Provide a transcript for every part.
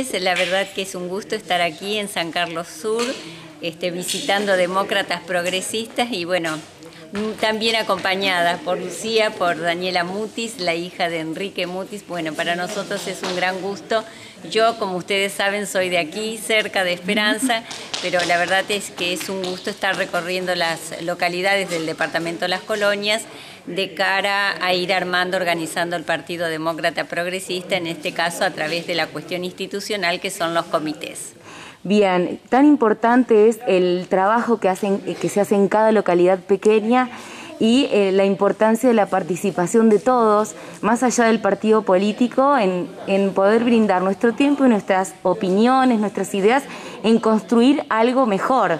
La verdad que es un gusto estar aquí en San Carlos Sur, este, visitando demócratas progresistas y bueno, también acompañada por Lucía, por Daniela Mutis, la hija de Enrique Mutis. Bueno, para nosotros es un gran gusto. Yo, como ustedes saben, soy de aquí, cerca de Esperanza, pero la verdad es que es un gusto estar recorriendo las localidades del departamento Las Colonias de cara a ir armando, organizando el Partido Demócrata Progresista, en este caso a través de la cuestión institucional que son los comités. Bien, tan importante es el trabajo que, hacen, que se hace en cada localidad pequeña y eh, la importancia de la participación de todos, más allá del partido político, en, en, poder brindar nuestro tiempo y nuestras opiniones, nuestras ideas, en construir algo mejor.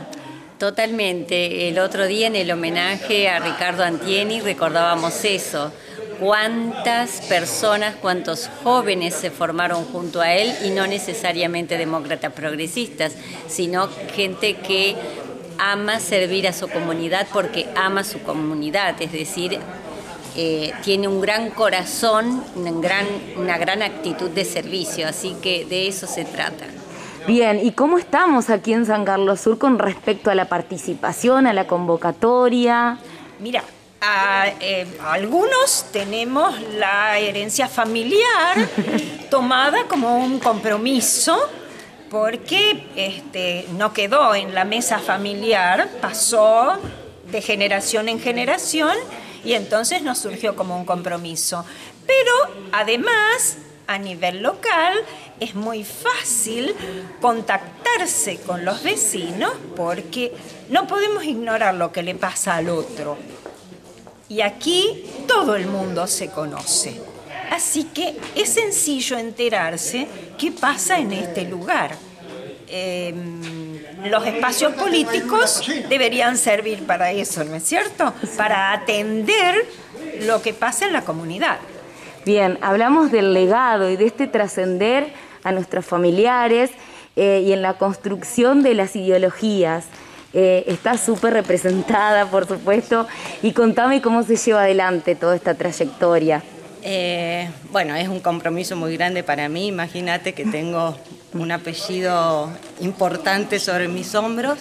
Totalmente. El otro día en el homenaje a Ricardo Antieni recordábamos eso cuántas personas, cuántos jóvenes se formaron junto a él y no necesariamente demócratas progresistas, sino gente que ama servir a su comunidad porque ama su comunidad, es decir, eh, tiene un gran corazón, gran, una gran actitud de servicio, así que de eso se trata. Bien, ¿y cómo estamos aquí en San Carlos Sur con respecto a la participación, a la convocatoria? Mira, eh, algunos tenemos la herencia familiar tomada como un compromiso porque este, no quedó en la mesa familiar, pasó de generación en generación y entonces nos surgió como un compromiso. Pero además, a nivel local, es muy fácil contactarse con los vecinos porque no podemos ignorar lo que le pasa al otro. Y aquí todo el mundo se conoce. Así que es sencillo enterarse qué pasa en este lugar. Em, los espacios políticos deberían servir para eso, ¿no es cierto? Para atender lo que pasa en la comunidad. Bien, hablamos del legado y de este trascender a nuestros familiares eh, y en la construcción de las ideologías. Eh, está súper representada, por supuesto. Y contame cómo se lleva adelante toda esta trayectoria. Eh, bueno, es un compromiso muy grande para mí. Imagínate que tengo un apellido importante sobre mis hombros.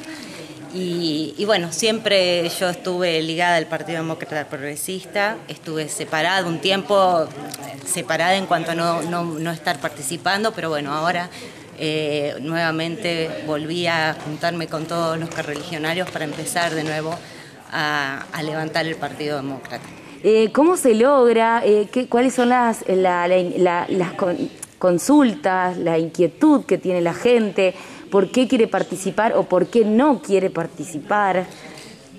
Y, bueno, siempre yo estuve ligada al Partido Demócrata Progresista, estuve separada un tiempo, separada en cuanto a no, no, no estar participando, pero bueno, ahora eh, nuevamente volví a juntarme con todos los correligionarios para empezar de nuevo a, levantar el Partido Demócrata. Eh, ¿Cómo se logra? Eh, qué, ¿Cuáles son las, las consultas, la inquietud que tiene la gente? ¿Por qué quiere participar o por qué no quiere participar?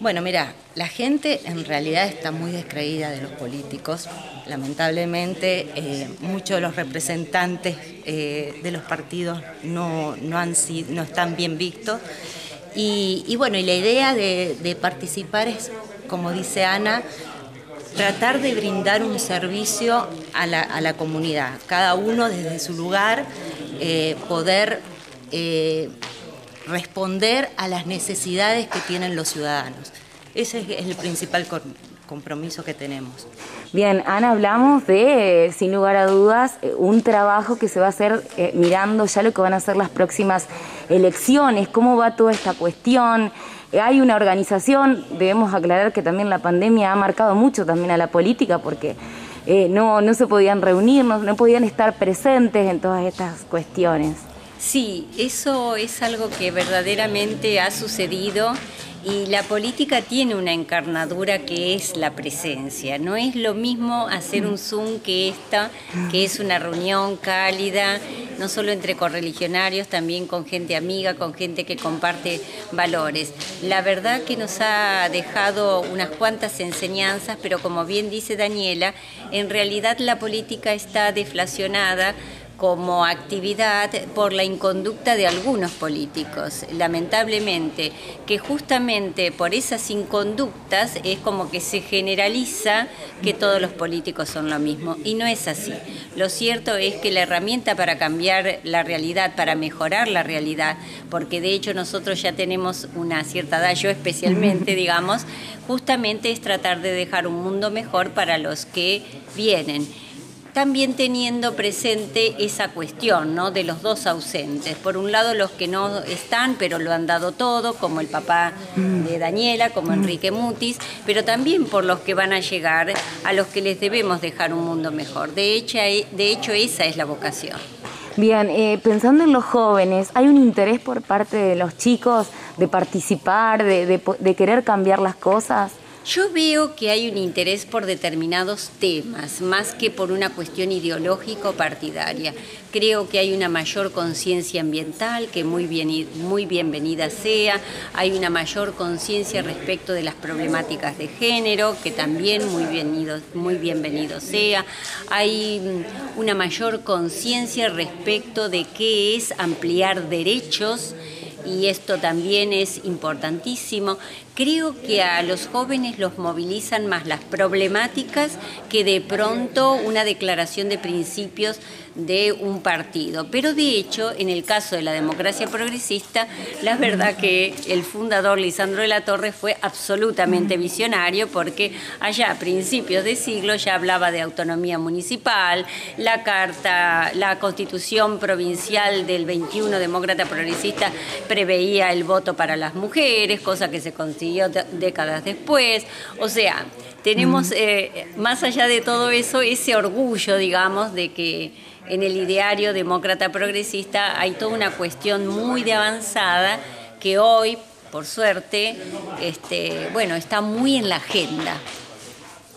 Bueno, mira, la gente en realidad está muy descreída de los políticos. Lamentablemente, eh, muchos de los representantes eh, de los partidos no, han no están bien vistos. Y, bueno, y la idea de, participar es, como dice Ana, tratar de brindar un servicio a la, comunidad, cada uno desde su lugar, eh, poder responder a las necesidades que tienen los ciudadanos. Ese es el principal compromiso que tenemos. Bien, Ana, hablamos de, sin lugar a dudas, eh, un trabajo que se va a hacer eh, mirando ya lo que van a ser las próximas elecciones, cómo va toda esta cuestión. Eh, hay una organización, debemos aclarar que también la pandemia ha marcado mucho también a la política porque no, no se podían reunir, no podían estar presentes en todas estas cuestiones. Sí, eso es algo que verdaderamente ha sucedido y la política tiene una encarnadura que es la presencia. No es lo mismo hacer un Zoom que esta, que es una reunión cálida, no solo entre correligionarios, también con gente amiga, con gente que comparte valores. La verdad que nos ha dejado unas cuantas enseñanzas, pero como bien dice Daniela, en realidad la política está deflacionada como actividad por la inconducta de algunos políticos, lamentablemente, que justamente por esas inconductas es como que se generaliza que todos los políticos son lo mismo, y no es así. Lo cierto es que la herramienta para cambiar la realidad, para mejorar la realidad, porque de hecho nosotros ya tenemos una cierta edad, yo especialmente, digamos, justamente es tratar de dejar un mundo mejor para los que vienen también teniendo presente esa cuestión ¿no? de los dos ausentes. Por un lado los que no están pero lo han dado todo, como el papá de Daniela, como Enrique Mutis, pero también por los que van a llegar, a los que les debemos dejar un mundo mejor. De hecho, de hecho esa es la vocación. Bien, eh, pensando en los jóvenes, ¿hay un interés por parte de los chicos de participar, de querer cambiar las cosas? Yo veo que hay un interés por determinados temas, más que por una cuestión ideológica o partidaria. Creo que hay una mayor conciencia ambiental, que muy, bien, muy bienvenida sea. Hay una mayor conciencia respecto de las problemáticas de género, que también muy muy bienvenido sea. Hay mm, una mayor conciencia respecto de qué es ampliar derechos y esto también es importantísimo. Creo que a los jóvenes los movilizan más las problemáticas que de pronto una declaración de principios de un partido. Pero de hecho, en el caso de la democracia progresista, la verdad que el fundador Lisandro de la Torre fue absolutamente visionario porque allá a principios de siglo ya hablaba de autonomía municipal, la carta, la constitución provincial del 21 demócrata progresista preveía el voto para las mujeres, cosa que se consiguió décadas después. O sea, tenemos, eh, más allá de todo eso, ese orgullo, digamos, de que en el ideario demócrata progresista hay toda una cuestión muy de avanzada que hoy, por suerte, este, bueno, está muy en la agenda.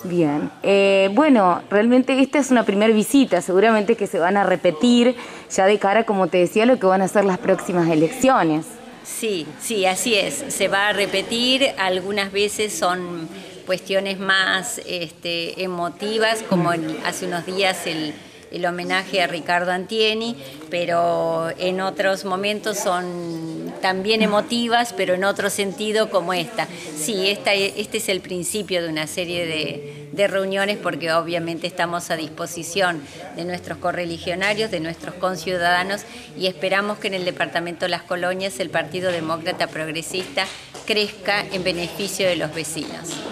Bien, eh, bueno, realmente esta es una primera visita, seguramente que se van a repetir ya de cara, como te decía, lo que van a ser las próximas elecciones. Sí, sí, así es, se va a repetir, algunas veces son cuestiones más este, emotivas, como hace unos días el el homenaje a Ricardo Antieni, pero en otros momentos son también emotivas, pero en otro sentido como esta. Sí, esta, este es el principio de una serie de, de reuniones porque obviamente estamos a disposición de nuestros correligionarios, de nuestros conciudadanos y esperamos que en el Departamento de Las Colonias el Partido Demócrata Progresista crezca en beneficio de los vecinos.